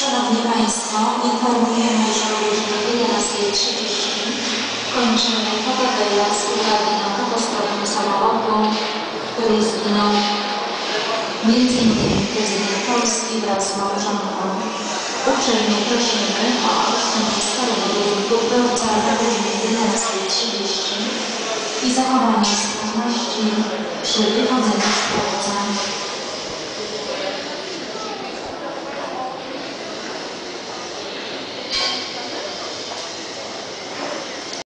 Szanowni Państwo, informujemy, że o godzinie 11.30 kończymy fotogaleję z uwagi na katastrofę samolotu, w której zginął m.in. prezydent Polski wraz z małżonką. Uprzejmie prosimy o odstępstwo starego budynku dworca na godzinie 11.30 i zachowanie sprawności przy wychodzeniu z dworca.